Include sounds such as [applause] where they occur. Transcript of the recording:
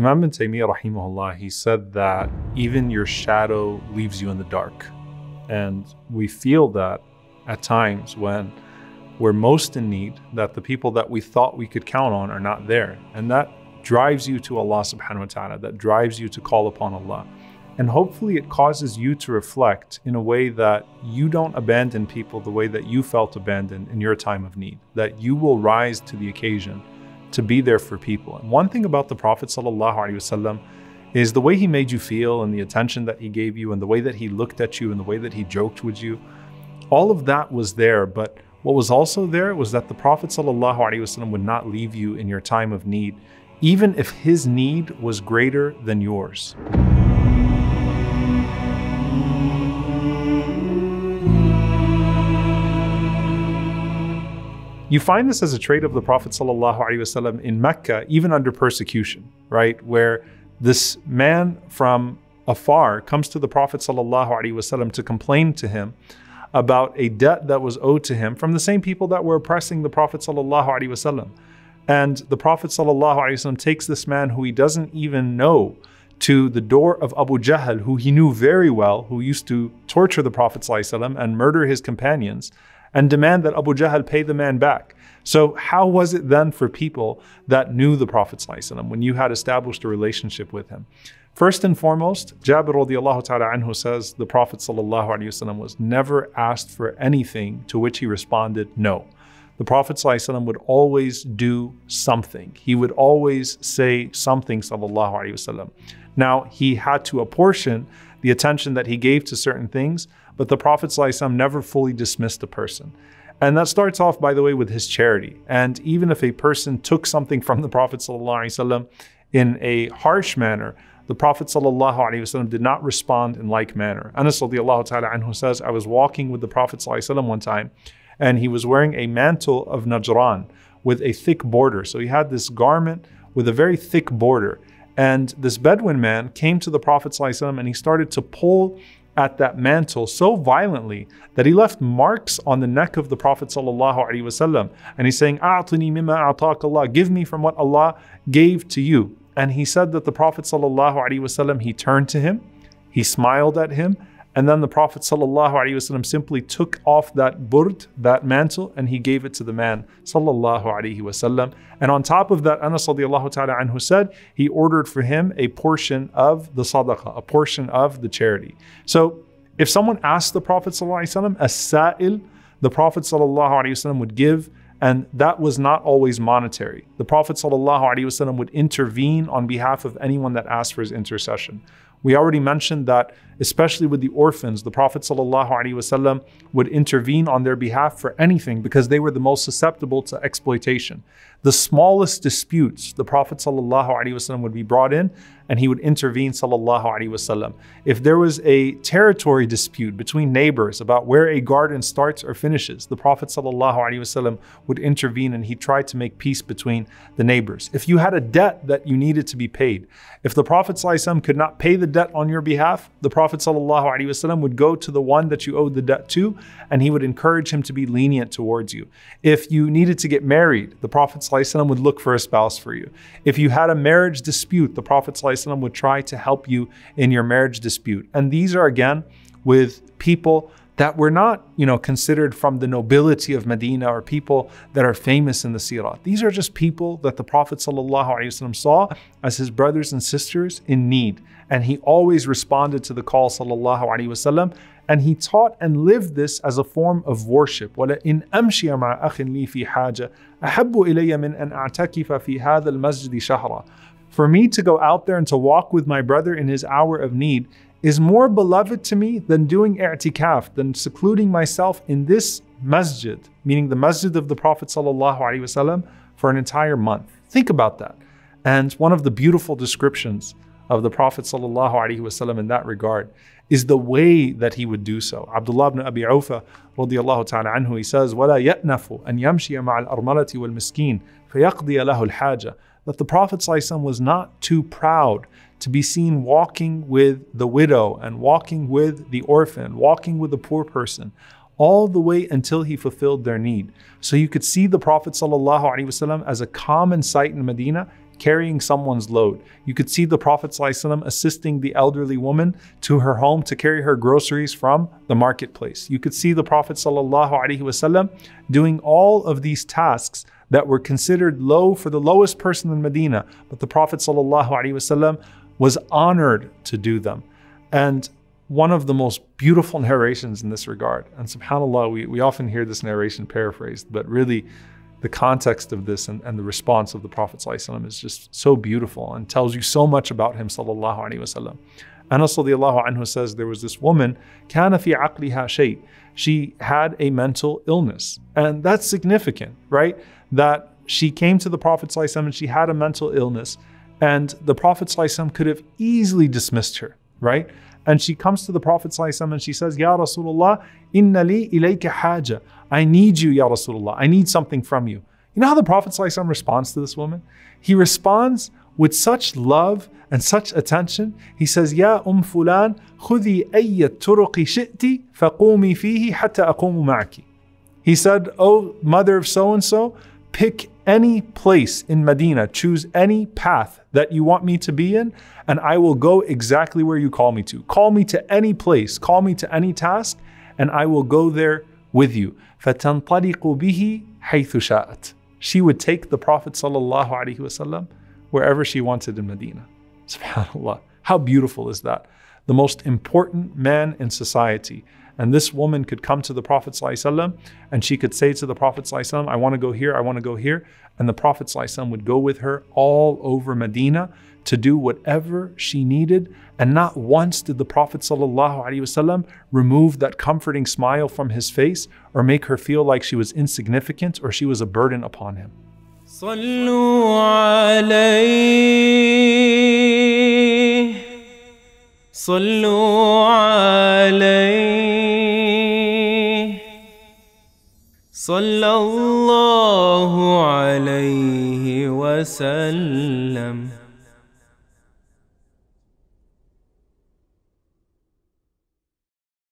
Imam ibn Taymiyyah rahimahullah, he said that even your shadow leaves you in the dark. And we feel that at times when we're most in need, that the people that we thought we could count on are not there. And that drives you to Allah subhanahu wa ta'ala, that drives you to call upon Allah. And hopefully it causes you to reflect in a way that you don't abandon people the way that you felt abandoned in your time of need, that you will rise to the occasion to be there for people. And one thing about the Prophet ﷺ is the way he made you feel and the attention that he gave you and the way that he looked at you and the way that he joked with you. All of that was there, but what was also there was that the Prophet ﷺ would not leave you in your time of need, even if his need was greater than yours. You find this as a trait of the Prophet ﷺ in Mecca, even under persecution, right? Where this man from afar comes to the Prophet ﷺ to complain to him about a debt that was owed to him from the same people that were oppressing the Prophet ﷺ. And the Prophet ﷺ takes this man who he doesn't even know to the door of Abu Jahl, who he knew very well, who used to torture the Prophet ﷺ and murder his companions and demand that Abu Jahl pay the man back. So, how was it then for people that knew the Prophet when you had established a relationship with him? First and foremost, Jabir radiallahu ta'ala anhu says the Prophet ﷺ was never asked for anything to which he responded no. The Prophet ﷺ would always do something. He would always say something sallallahu Now he had to apportion the attention that he gave to certain things but the Prophet ﷺ never fully dismissed a person. And that starts off, by the way, with his charity. And even if a person took something from the Prophet ﷺ in a harsh manner, the Prophet ﷺ did not respond in like manner. Anas radiallahu ta'ala anhu says, I was walking with the Prophet ﷺ one time, and he was wearing a mantle of Najran with a thick border. So he had this garment with a very thick border. And this Bedouin man came to the Prophet ﷺ and he started to pull at that mantle so violently that he left marks on the neck of the Prophet ﷺ. And he's saying, A'tini mimma a'taq Allah, give me from what Allah gave to you. And he said that the Prophet ﷺ, he turned to him, he smiled at him, and then the Prophet ﷺ simply took off that burd, that mantle, and he gave it to the man. ﷺ. And on top of that, Anas radiallahu ta'ala anhu said, he ordered for him a portion of the sadaqah, a portion of the charity. So if someone asked the Prophet ﷺ, a sa'il, the Prophet ﷺ would give and that was not always monetary. The Prophet ﷺ would intervene on behalf of anyone that asked for his intercession. We already mentioned that, especially with the orphans, the Prophet ﷺ would intervene on their behalf for anything because they were the most susceptible to exploitation. The smallest disputes, the Prophet ﷺ would be brought in and he would intervene. If there was a territory dispute between neighbors about where a garden starts or finishes, the Prophet wasallam would intervene and he tried to make peace between the neighbors. If you had a debt that you needed to be paid, if the Prophet sallallahu could not pay the debt on your behalf, the Prophet alaihi wasallam would go to the one that you owed the debt to and he would encourage him to be lenient towards you. If you needed to get married, the Prophet sallallahu would look for a spouse for you. If you had a marriage dispute, the Prophet sallallahu would try to help you in your marriage dispute. And these are again with people that were not, you know, considered from the nobility of Medina or people that are famous in the seerah. These are just people that the Prophet ﷺ saw as his brothers and sisters in need. And he always responded to the call ﷺ and he taught and lived this as a form of worship. وَلَئِنْ أَمْشِيَ مَعَ أَخٍ لِي فِي حَاجَةٍ أَحَبُّ إِلَيَّ مِنْ أَنْ أَعْتَكِفَ فِي هَذَا الْمَسْجِدِ شَهْرًا for me to go out there and to walk with my brother in his hour of need is more beloved to me than doing i'tikaf, than secluding myself in this masjid, meaning the masjid of the Prophet ﷺ, for an entire month. Think about that. And one of the beautiful descriptions of the Prophet ﷺ in that regard is the way that he would do so. Abdullah ibn Abi Awfa radiallahu ta'ala anhu, he says, وَلَا يَأْنَفُ أَن يَمْشِيَ مَعَ الْأَرْمَلَةِ وَالْمِسْكِينِ فَيَقْضِيَ لَهُ الْحَاجَةِ that the Prophet ﷺ was not too proud to be seen walking with the widow and walking with the orphan, walking with the poor person, all the way until he fulfilled their need. So you could see the Prophet ﷺ as a common sight in Medina carrying someone's load. You could see the Prophet ﷺ assisting the elderly woman to her home to carry her groceries from the marketplace. You could see the Prophet ﷺ doing all of these tasks that were considered low for the lowest person in Medina, but the Prophet ﷺ was honored to do them. And one of the most beautiful [laughs] narrations in this regard. And subhanAllah, we, we often hear this narration paraphrased, but really the context of this and, and the response of the Prophet ﷺ is just so beautiful and tells you so much about him. Anas anhu says there was this woman, kana fi aqliha. She had a mental illness. And that's significant, right? That she came to the Prophet ﷺ and she had a mental illness And the Prophet ﷺ could have easily dismissed her, right? And she comes to the Prophet ﷺ and she says, Ya Rasulullah, inna li ilayka haja. I need you, Ya Rasulullah. I need something from you. You know how the Prophet ﷺ responds to this woman? He responds with such love and such attention. He says, Ya Um Fulan, khudi ayyat turuqi shi'ti faqumi fihi hatta aqumu ma'aki. He said, Oh, mother of so and so, pick any place in Medina, choose any path that you want me to be in, and I will go exactly where you call me to. Call me to any place, call me to any task, and I will go there with you. فَتَنْطَلِقُ بِهِ حَيْثُ شَاءَتْ She would take the Prophet ﷺ wherever she wanted in Medina. SubhanAllah. How beautiful is that? The most important man in society and this woman could come to the Prophet ﷺ and she could say to the Prophet ﷺ, I want to go here, I want to go here. And the Prophet ﷺ would go with her all over Medina to do whatever she needed. And not once did the Prophet ﷺ remove that comforting smile from his face or make her feel like she was insignificant or she was a burden upon him. صلوا عليه صلى الله عليه وسلم.